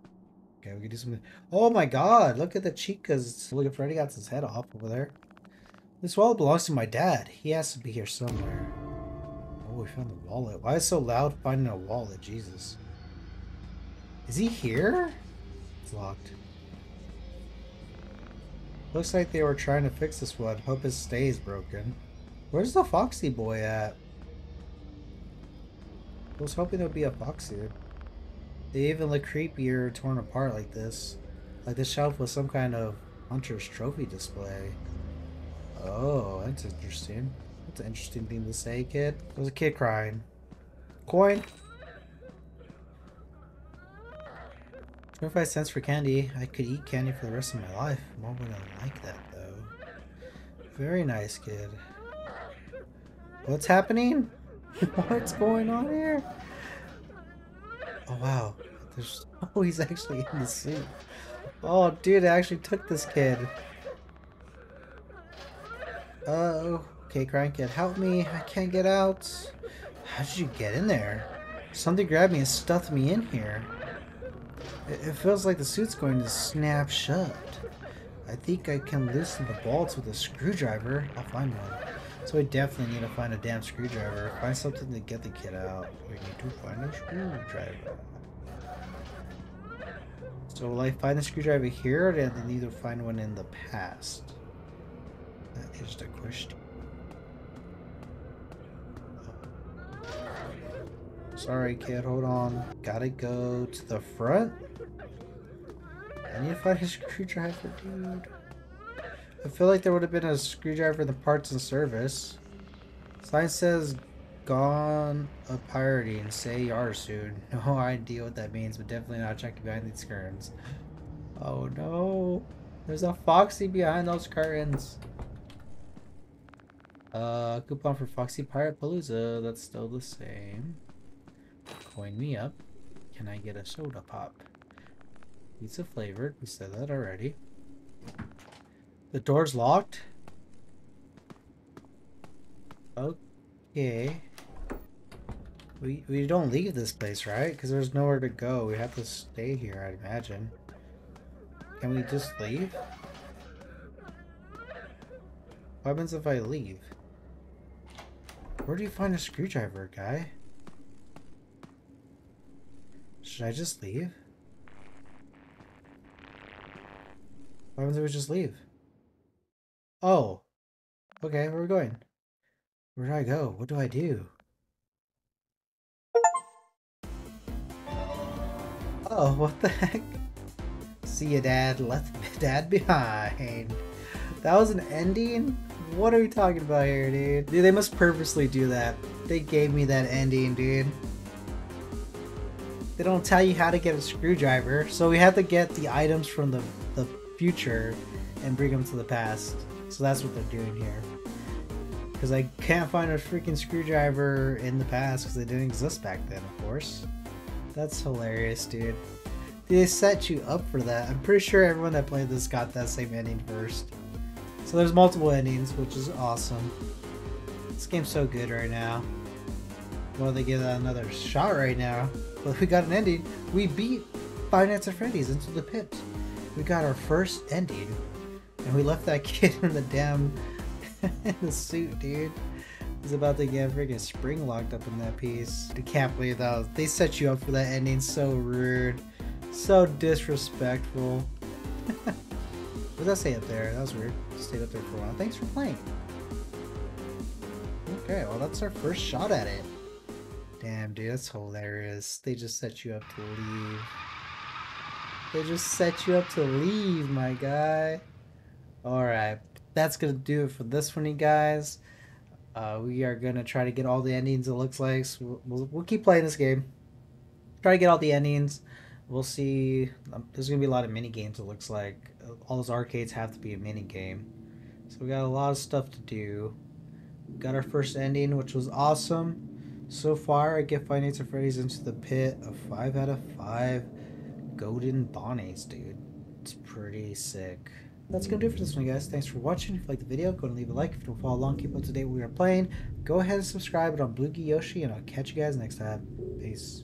Okay, we can do something. Oh my god, look at the chicas. Look at Freddy got his head off over there. This wallet belongs to my dad. He has to be here somewhere. Oh, we found the wallet. Why is so loud finding a wallet? Jesus. Is he here? It's locked. Looks like they were trying to fix this one. Hope it stays broken. Where's the Foxy boy at? I was hoping there'd be a Foxy. They even look creepier torn apart like this. Like the shelf was some kind of hunter's trophy display. Oh, that's interesting. That's an interesting thing to say, kid. There's a kid crying. Coin. 25 cents for candy. I could eat candy for the rest of my life. Mom wouldn't like that, though. Very nice, kid. What's happening? What's going on here? Oh, wow. There's... Oh, he's actually in the suit. Oh, dude, I actually took this kid. Uh, okay, Crankhead, help me. I can't get out. How did you get in there? Something grabbed me and stuffed me in here. It, feels like the suit's going to snap shut. I think I can loosen the bolts with a screwdriver. I'll find one. So I definitely need to find a damn screwdriver. Find something to get the kid out. We need to find a screwdriver. So will I find the screwdriver here or do I need to find one in the past? That is the question. Sorry, kid. Hold on. Gotta go to the front. I need to find his screwdriver, dude. I feel like there would have been a screwdriver in the parts and service. Sign says gone a pirating. Say yar soon. No idea what that means, but definitely not checking behind these curtains. Oh no. There's a Foxy behind those curtains. Uh, coupon for Foxy Pirate Palooza. That's still the same. Coin me up. Can I get a soda pop? Pizza flavored. We said that already. The door's locked. Okay. We we don't leave this place, right? Because there's nowhere to go. We have to stay here, I'd imagine. Can we just leave? What happens if I leave? Where do you find a screwdriver, guy? Should I just leave? Why would we just leave? Oh. Okay, where are we going? Where do I go? What do I do? Oh, what the heck? See ya, Dad. Left Dad behind. That was an ending? What are we talking about here, dude? Dude, they must purposely do that. They gave me that ending, dude. They don't tell you how to get a screwdriver, so we have to get the items from the, the future and bring them to the past. So that's what they're doing here. Because I can't find a freaking screwdriver in the past because they didn't exist back then, of course. That's hilarious, dude. They set you up for that. I'm pretty sure everyone that played this got that same ending first. So there's multiple endings, which is awesome. This game's so good right now. Well, they give that another shot right now. But we got an ending. We beat Five Nights at Freddy's into the pit. We got our first ending. And we left that kid in the damn in the suit, dude. He's about to get freaking spring locked up in that piece. I can't believe that. They set you up for that ending so rude. So disrespectful. what did that say up there? That was weird. Stayed up there for a while. Thanks for playing. Okay, well that's our first shot at it. Damn, dude, that's hilarious. They just set you up to leave. They just set you up to leave, my guy. Alright, that's gonna do it for this one, you guys. Uh, we are gonna try to get all the endings, it looks like. So we'll, we'll, keep playing this game. Try to get all the endings. We'll see. Um, there's gonna be a lot of mini games. It looks like all those arcades have to be a mini game. So we got a lot of stuff to do. Got our first ending, which was awesome. So far, I get Five Nights at Freddy's into the pit of five out of five golden bonnies, dude. It's pretty sick. That's gonna do it for this one, guys. Thanks for watching. If you like the video, go and leave a like. If you don't follow along, keep up to date what we are playing. Go ahead and subscribe on Bloogie Yoshi, and I'll catch you guys next time. Peace.